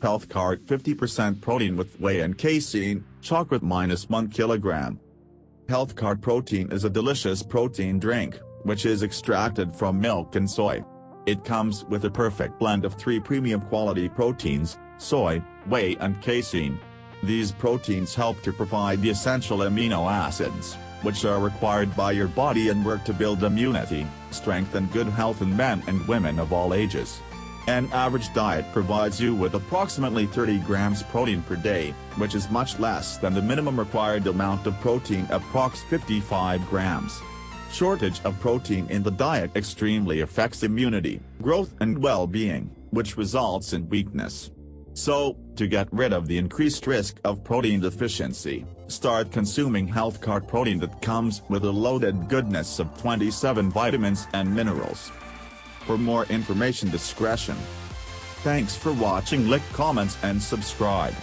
HealthKart 50% protein with whey and casein, chocolate minus 1 kilogram. HealthKart Protein is a delicious protein drink, which is extracted from milk and soy. It comes with a perfect blend of three premium quality proteins, soy, whey and casein. These proteins help to provide the essential amino acids, which are required by your body and work to build immunity, strength and good health in men and women of all ages. An average diet provides you with approximately 30 grams protein per day, which is much less than the minimum required amount of protein approx 55 grams. Shortage of protein in the diet extremely affects immunity, growth and well-being, which results in weakness. So, to get rid of the increased risk of protein deficiency, start consuming HealthKart protein that comes with a loaded goodness of 27 vitamins and minerals. For more information discretion. Thanks for watching lick comments and subscribe.